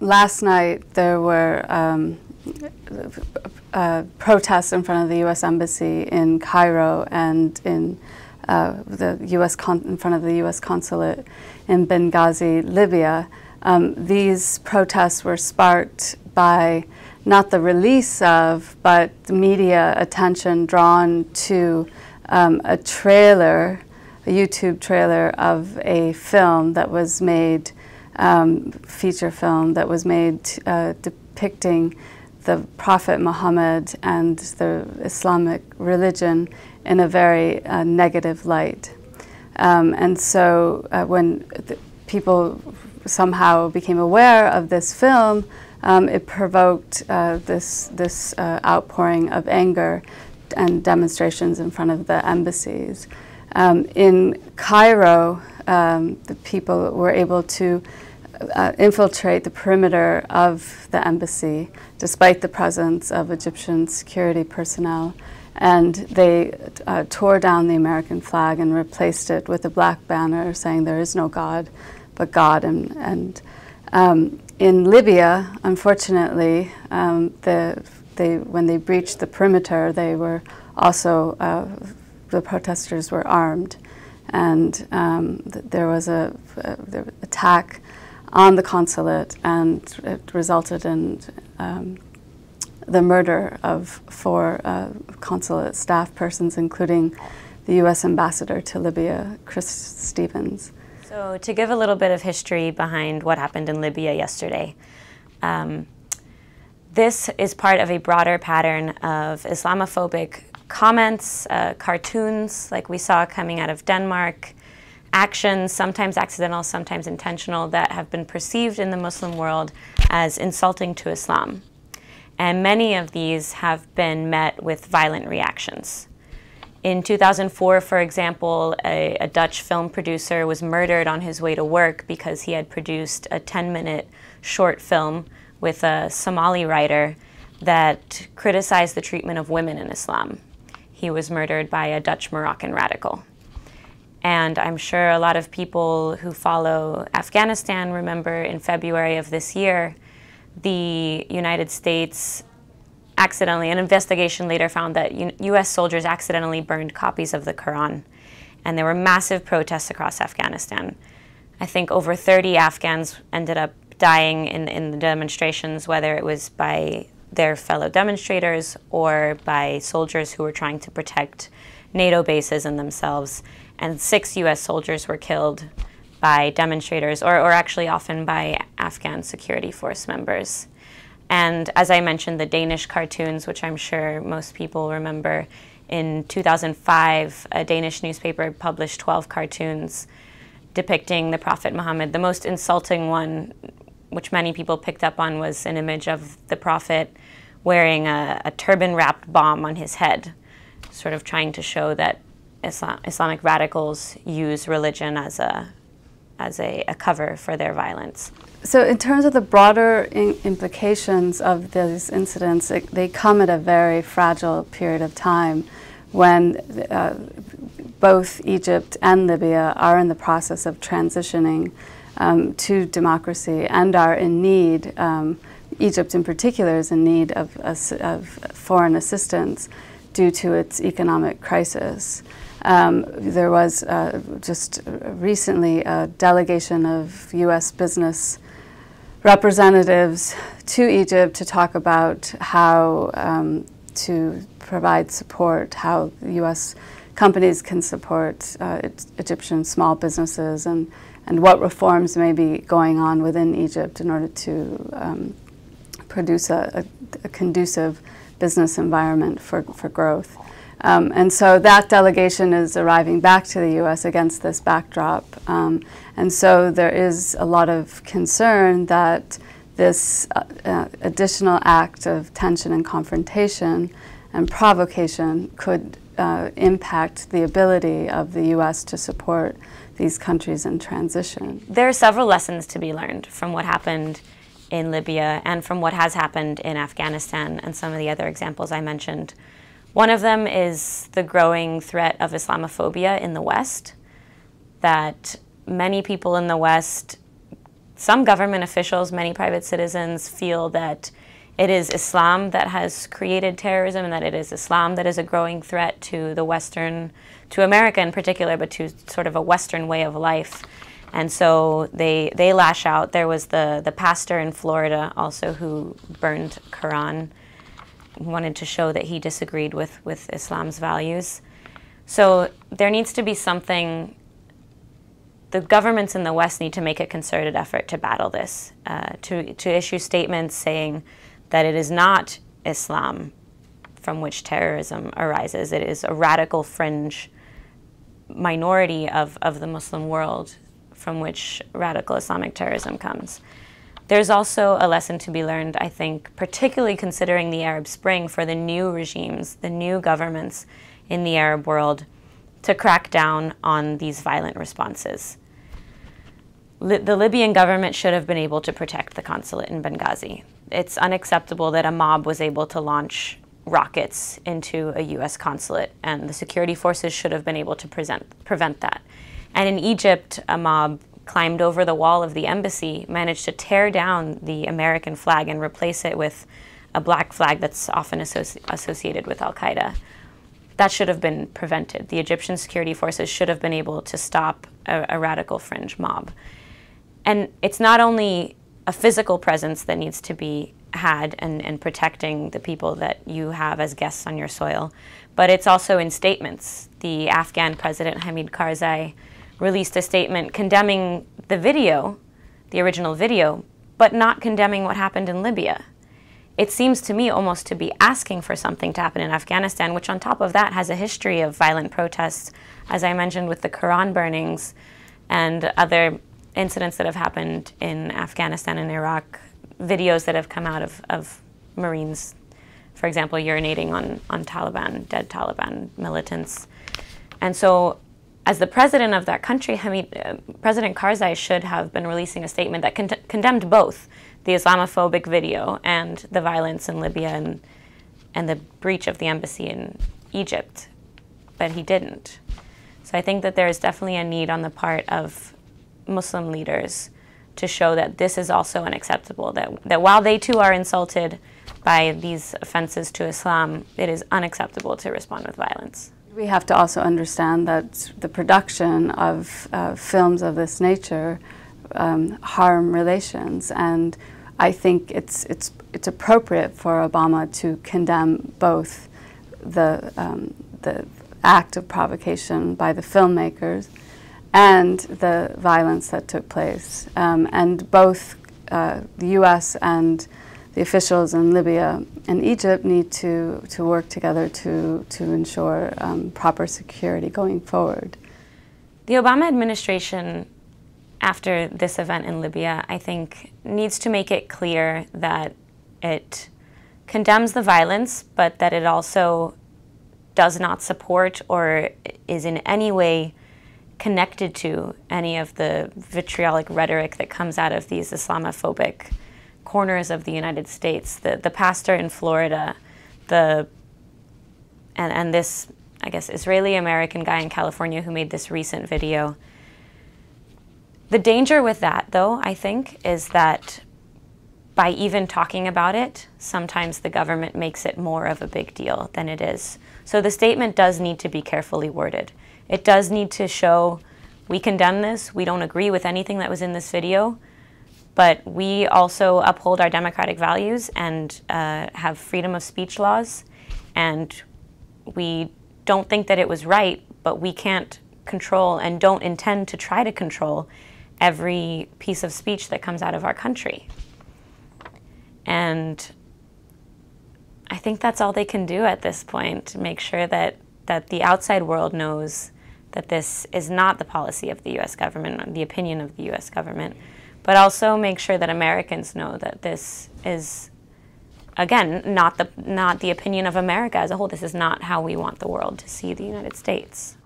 last night there were um, uh, protests in front of the U.S. Embassy in Cairo and in uh, the U.S. in front of the U.S. consulate in Benghazi, Libya. Um, these protests were sparked by not the release of, but media attention drawn to um, a trailer, a YouTube trailer of a film that was made, um, feature film that was made uh, depicting the Prophet Muhammad and the Islamic religion in a very uh, negative light. Um, and so uh, when people somehow became aware of this film, um, it provoked uh, this, this uh, outpouring of anger and demonstrations in front of the embassies. Um, in Cairo, um, the people were able to uh, infiltrate the perimeter of the embassy, despite the presence of Egyptian security personnel. And they uh, tore down the American flag and replaced it with a black banner saying, There is no God but God. And, and um, in Libya, unfortunately, um, the, they, when they breached the perimeter, they were also, uh, the protesters were armed. And um, th there was a, a attack on the consulate, and it resulted in um, the murder of four uh, consulate staff persons, including the U.S. ambassador to Libya, Chris Stevens. So, to give a little bit of history behind what happened in Libya yesterday, um, this is part of a broader pattern of Islamophobic comments, uh, cartoons like we saw coming out of Denmark, actions, sometimes accidental, sometimes intentional, that have been perceived in the Muslim world as insulting to Islam. And many of these have been met with violent reactions. In 2004, for example, a, a, Dutch film producer was murdered on his way to work because he had produced a 10 minute short film with a Somali writer that criticized the treatment of women in Islam. He was murdered by a Dutch Moroccan radical. And I'm sure a lot of people who follow Afghanistan remember in February of this year, the United States accidentally, an investigation later found that U US soldiers accidentally burned copies of the Quran. And there were massive protests across Afghanistan. I think over 30 Afghans ended up dying in, in the demonstrations, whether it was by their fellow demonstrators or by soldiers who were trying to protect NATO bases and themselves and six US soldiers were killed by demonstrators, or, or actually often by Afghan security force members. And as I mentioned, the Danish cartoons, which I'm sure most people remember, in 2005, a Danish newspaper published 12 cartoons depicting the Prophet Muhammad. The most insulting one, which many people picked up on, was an image of the Prophet wearing a, a turban wrapped bomb on his head, sort of trying to show that Islam, Islamic radicals use religion as a as a, a, cover for their violence. So, in terms of the broader implications of these incidents, it, they come at a very fragile period of time when uh, both Egypt and Libya are in the process of transitioning um, to democracy and are in need. Um, Egypt, in particular, is in need of, of foreign assistance due to its economic crisis. Um, there was uh, just recently a delegation of U.S. business representatives to Egypt to talk about how um, to provide support, how U.S. companies can support uh, Egyptian small businesses, and, and what reforms may be going on within Egypt in order to um, produce a, a, a conducive business environment for, for growth. Um, and so that delegation is arriving back to the U.S. against this backdrop. Um, and so there is a lot of concern that this uh, uh, additional act of tension and confrontation and provocation could uh, impact the ability of the U.S. to support these countries in transition. There are several lessons to be learned from what happened in Libya and from what has happened in Afghanistan and some of the other examples I mentioned. One of them is the growing threat of Islamophobia in the West, that many people in the West some government officials, many private citizens feel that it is Islam that has created terrorism and that it is Islam that is a growing threat to the Western, to America in particular, but to sort of a Western way of life. And so they, they lash out. There was the, the pastor in Florida also who burned Quran, wanted to show that he disagreed with, with Islam's values. So there needs to be something the governments in the West need to make a concerted effort to battle this, uh, to, to issue statements saying that it is not Islam from which terrorism arises. It is a radical fringe minority of, of the Muslim world from which radical Islamic terrorism comes. There's also a lesson to be learned, I think, particularly considering the Arab Spring for the new regimes, the new governments in the Arab world to crack down on these violent responses. Li the Libyan government should have been able to protect the consulate in Benghazi. It's unacceptable that a mob was able to launch rockets into a U.S. consulate, and the security forces should have been able to present, prevent that. And in Egypt, a mob climbed over the wall of the embassy, managed to tear down the American flag and replace it with a black flag that's often associ associated with Al Qaeda that should have been prevented. The Egyptian security forces should have been able to stop a, a, radical fringe mob. And it's not only a physical presence that needs to be had and, and protecting the people that you have as guests on your soil, but it's also in statements. The Afghan president, Hamid Karzai, released a statement condemning the video, the original video, but not condemning what happened in Libya it seems to me almost to be asking for something to happen in Afghanistan, which on top of that has a history of violent protests, as I mentioned with the Quran burnings and other incidents that have happened in Afghanistan and Iraq, videos that have come out of, of Marines, for example, urinating on, on Taliban, dead Taliban militants. And so as the president of that country, Hamid, uh, President Karzai should have been releasing a statement that con condemned both the Islamophobic video and the violence in Libya and, and the breach of the embassy in Egypt, but he didn't. So I think that there is definitely a need on the part of Muslim leaders to show that this is also unacceptable, that, that while they too are insulted by these offenses to Islam, it is unacceptable to respond with violence. We have to also understand that the production of uh, films of this nature um, harm relations and I think it's, it's, it's appropriate for Obama to condemn both the, um, the act of provocation by the filmmakers and the violence that took place. Um, and both uh, the U.S. and the officials in Libya and Egypt need to, to work together to, to ensure um, proper security going forward. The Obama administration after this event in Libya, I think needs to make it clear that it condemns the violence, but that it also does not support or is in any way connected to any of the vitriolic rhetoric that comes out of these Islamophobic corners of the United States. The, the pastor in Florida, the and, and this, I guess, Israeli-American guy in California who made this recent video the danger with that, though, I think, is that by even talking about it, sometimes the government makes it more of a big deal than it is. So the statement does need to be carefully worded. It does need to show we condemn this, we don't agree with anything that was in this video, but we also uphold our democratic values and uh, have freedom of speech laws, and we don't think that it was right, but we can't control and don't intend to try to control every piece of speech that comes out of our country. And I think that's all they can do at this point to make sure that, that the outside world knows that this is not the policy of the US government, the opinion of the US government, but also make sure that Americans know that this is again not the not the opinion of America as a whole. This is not how we want the world to see the United States.